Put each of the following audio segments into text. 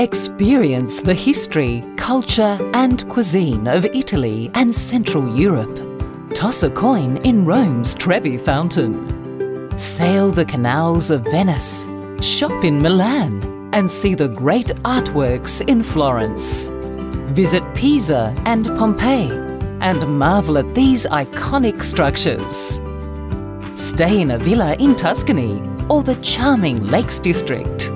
Experience the history, culture and cuisine of Italy and Central Europe. Toss a coin in Rome's Trevi Fountain. Sail the canals of Venice. Shop in Milan and see the great artworks in Florence. Visit Pisa and Pompeii and marvel at these iconic structures. Stay in a villa in Tuscany or the charming Lakes District.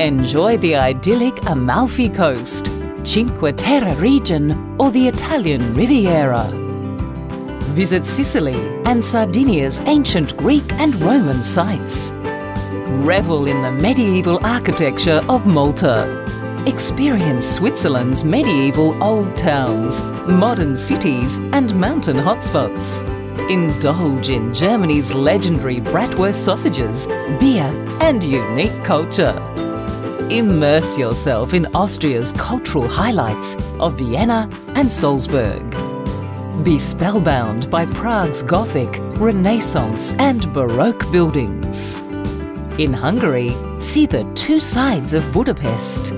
Enjoy the idyllic Amalfi Coast, Cinque Terre region or the Italian Riviera. Visit Sicily and Sardinia's ancient Greek and Roman sites. Revel in the medieval architecture of Malta. Experience Switzerland's medieval old towns, modern cities and mountain hotspots. Indulge in Germany's legendary bratwurst sausages, beer and unique culture. Immerse yourself in Austria's cultural highlights of Vienna and Salzburg. Be spellbound by Prague's Gothic, Renaissance and Baroque buildings. In Hungary, see the two sides of Budapest.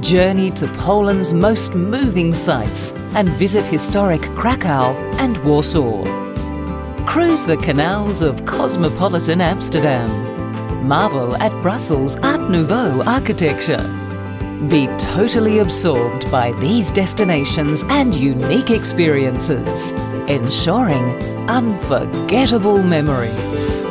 Journey to Poland's most moving sites and visit historic Krakow and Warsaw. Cruise the canals of cosmopolitan Amsterdam marvel at Brussels' Art Nouveau architecture. Be totally absorbed by these destinations and unique experiences, ensuring unforgettable memories.